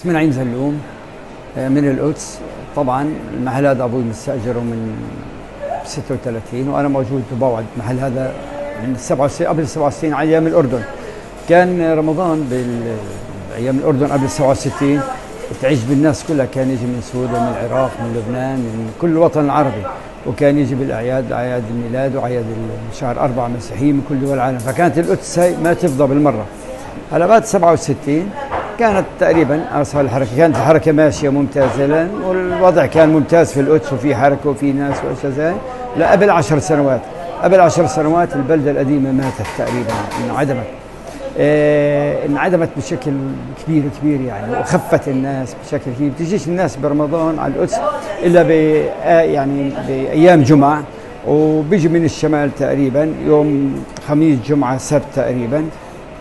اسمي نعيم زلوم آه، من القدس. طبعا المحل هذا أبوي مستأجره من 36 وأنا موجود بوعد المحل هذا من 67 قبل 67 على أيام الأردن. كان رمضان بايام الأردن قبل 67 تعيش بالناس كلها. كان يجي من سوريا من العراق من لبنان من كل الوطن العربي. وكان يجي بالأعياد أعياد الميلاد وأعياد شهر أربعة مسيحيين من كل دول العالم. فكانت القدس ما تفضى بالمرة. على بعد 67 كانت تقريبا أصل الحركة كانت الحركة ماشية ممتازه لأن والوضع كان ممتاز في القدس وفي حركة وفي ناس واشياء زي لا قبل عشر سنوات قبل عشر سنوات البلدة القديمة ماتت تقريبا انعدمت. آه انعدمت بشكل كبير كبير يعني وخفت الناس بشكل كبير. بتجيش الناس برمضان على القدس إلا ب يعني بأيام جمعة وبيجي من الشمال تقريبا يوم خميس جمعة سبت تقريبا.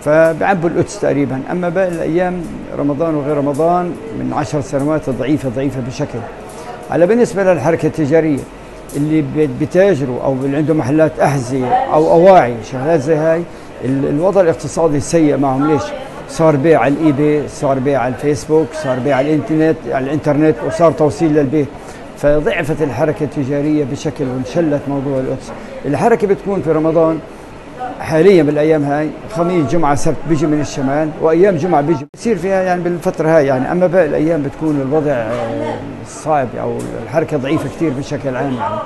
فبعبوا القدس تقريبا أما باقي الأيام رمضان وغير رمضان من عشر سنوات ضعيفة ضعيفة بشكل على بالنسبة للحركة التجارية اللي بتاجروا أو اللي عندهم محلات احذيه أو أواعي شغلات زي هاي الوضع الاقتصادي سيء معهم ليش؟ صار بيع على الإي بي، صار بيع على الفيسبوك، صار بيع على الإنترنت على الإنترنت وصار توصيل للبيت فضعفت الحركة التجارية بشكل وانشلت موضوع القدس. الحركة بتكون في رمضان حاليا بالأيام هاي خميس جمعة سبت بيجي من الشمال وأيام جمعة بيجي. بصير فيها يعني بالفترة هاي يعني أما باقي الأيام بتكون الوضع صعب أو الحركة ضعيفة كثير بشكل عام يعني.